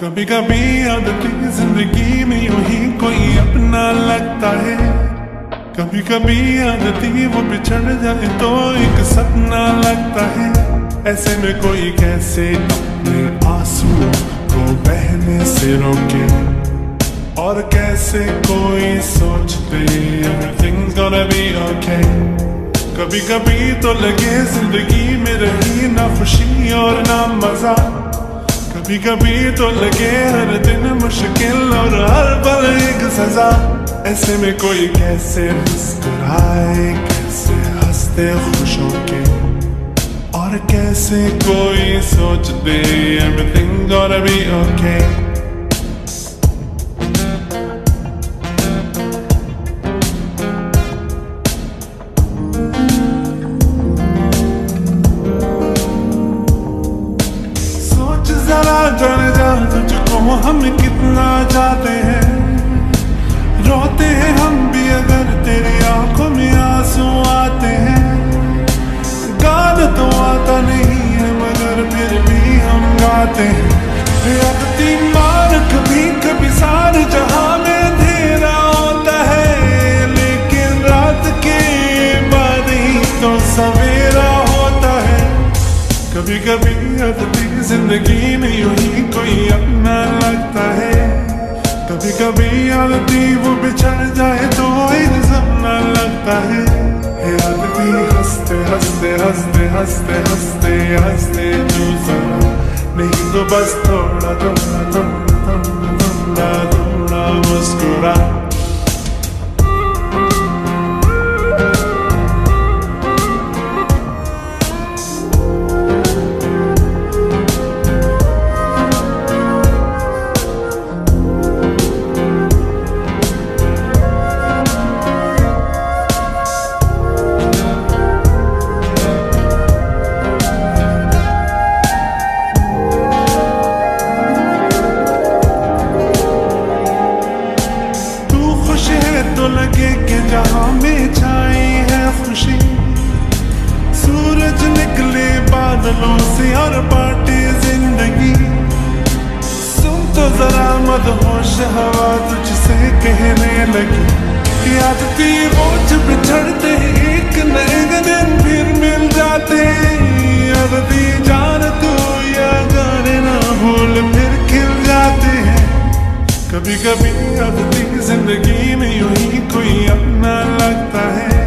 कभी कभी आदती ज़िंदगी में यूँ ही कोई अपना लगता है। कभी कभी आदती वो बिछड़ जाए तो एक सपना लगता है। ऐसे में कोई कैसे अपने आँसू को बहने से रोके? और कैसे कोई सोच दे everything's gonna be कभी कभी तो लगे ज़िंदगी में रही ना खुशी और ना मज़ा। कभी कभी तो लगे हर दिन मुश्किल और हर पल एक सजा। ऐसे में कोई कैसे मुस्कुराए, कैसे हँसते खुशों के? और कैसे कोई सोच दे everything gonna be okay. सोच जरा जान जा तुझको हम कितना जाते हैं। रोते हैं हम भी अगर तेरी आँखों में आँसू आते हैं। गाना तो आता नहीं है, मगर फिर भी हम गाते हैं। कभी कभी सार जहाँ में अंधेरा होता है, लेकिन रात के बाद ही तो सवेरा होता है। कभी कभी अदती ज़िंदगी में यूँ ही कोई अपना लगता है। कभी कभी आदती वो बिछड़ जाए तो एक सपना लगता है। आदती हँसते हँसते हँसते हँसते हँसते हँसते नहीं तो बस थोड़ा थोड़ा थोड़ा थोड़ा थोड़ा थोड़ा मुस्कुरा। और बाटे ज़िंदगी। सुन तो जरा मत होश, हवा तुझसे कहने लगी। कि आदती रोज बिछड़ते एक नए दिन फिर मिल जाते। आदती जान तू या गाने ना भूल, फिर खिल जाते हैं। कभी कभी अब आदती ज़िंदगी में यूँ ही कोई अपना लगता है।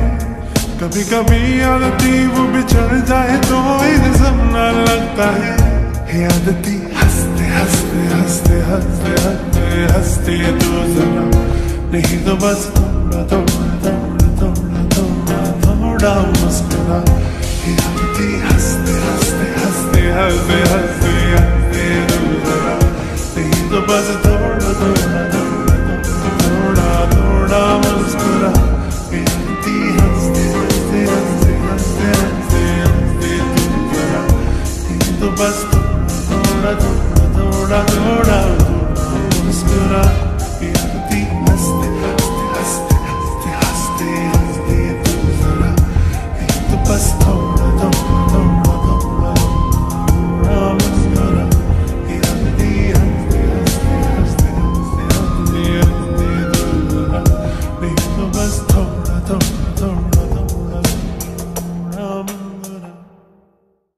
कभी कभी आदती वो बिछड़ जाए तो लगता है। हे आदती, हँसते हँसते हँसते हँसते हँसते हँसते तू जरा। नहीं तो बस थोड़ा थोड़ा थोड़ा थोड़ा थोड़ा थोड़ा मुस्कुरा। हे आदती, हँसते हँसते हँसते हँसते हँसते हँसते तू जरा। नहीं तो बस थोड़ा बस